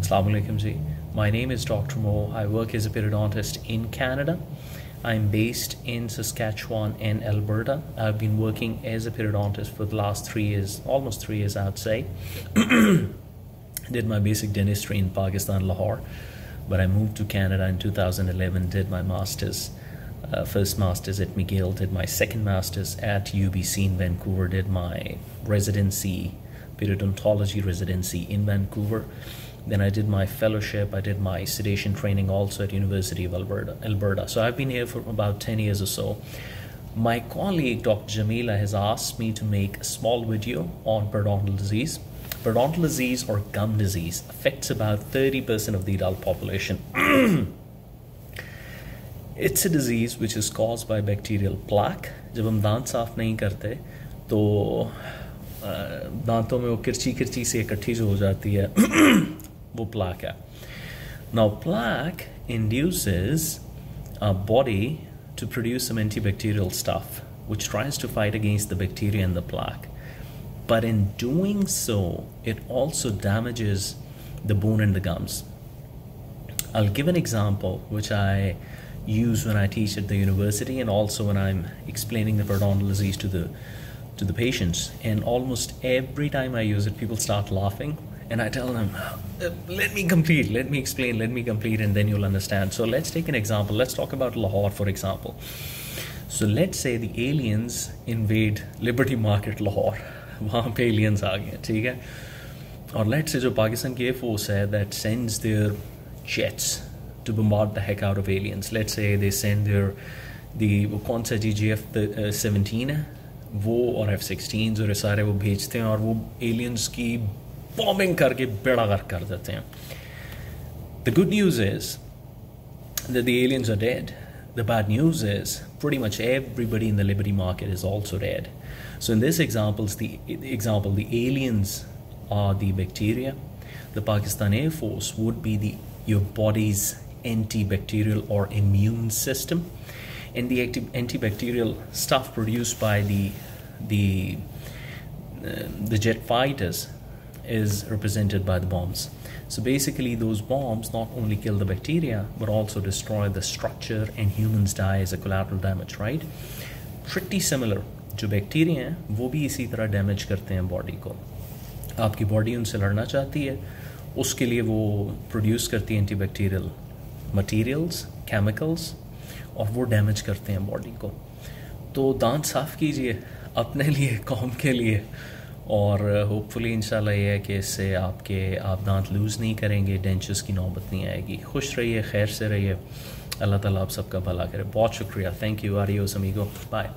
Assalamu alaikum ji. My name is Dr. Mo. I work as a periodontist in Canada. I'm based in Saskatchewan and Alberta. I've been working as a periodontist for the last three years, almost three years, I would say. did my basic dentistry in Pakistan, Lahore, but I moved to Canada in 2011, did my master's. Uh, first master's at McGill, did my second master's at UBC in Vancouver, did my residency, periodontology residency in Vancouver. Then I did my fellowship, I did my sedation training also at University of Alberta. Alberta. So I've been here for about 10 years or so. My colleague, Dr. Jamila, has asked me to make a small video on periodontal disease. Periodontal disease or gum disease affects about 30% of the adult population. it's a disease which is caused by bacterial plaque. जब हम दांत साफ नहीं करते तो दांतों में वो किरची किरची से इकट्ठी जो हो जाती है now plaque induces our body to produce some antibacterial stuff which tries to fight against the bacteria in the plaque. But in doing so it also damages the bone and the gums. I'll give an example which i use when i teach at the university and also when i'm explaining the periodontal disease to the to the patients. And almost every time i use it people start laughing and I tell them, uh, let me complete, let me explain, let me complete, and then you'll understand. So let's take an example. Let's talk about Lahore, for example. So let's say the aliens invade Liberty Market, Lahore. वहाँ पे aliens आ गए ठीक है और let's say जो पाकिस्तान की force है that sends their jets to bombard the heck out of aliens. Let's say they send their the वो कौन सा जी जी एफ सेवनटीन है वो और एफ सिक्सटीन जो सारे वो भेजते हैं और वो aliens की bombing करके बेड़ा गर्क कर देते हैं The good news is that the aliens are dead. The bad news is pretty much everybody in the liberty market is also dead. So in this example, the example, the aliens are the bacteria. The Pakistan Air Force would be the your body's antibacterial or immune system, and the antibacterial stuff produced by the the uh, the jet fighters is represented by the bombs. So basically, those bombs not only kill the bacteria but also destroy the structure, and humans die as a collateral damage, right? Pretty similar. जो bacteria हैं वो भी इसी तरह damage करते हैं body को आपकी बॉडी उनसे लड़ना चाहती है उसके लिए वो प्रोड्यूस करती है एंटीबैक्टीरियल मटेरियल्स केमिकल्स और वो डैमेज करते हैं बॉडी को तो दांत साफ़ कीजिए अपने लिए कौम के लिए और होपफुली इंशाल्लाह ये है कि इससे आपके आप दांत लूज़ नहीं करेंगे डेंचर्स की नौबत नहीं आएगी। खुश रहिए, खैर से रहिए। अल्लाह ताला आप सबका भला करे। बहुत शुक्रिया। थैंक यू आर यू समीगो बाय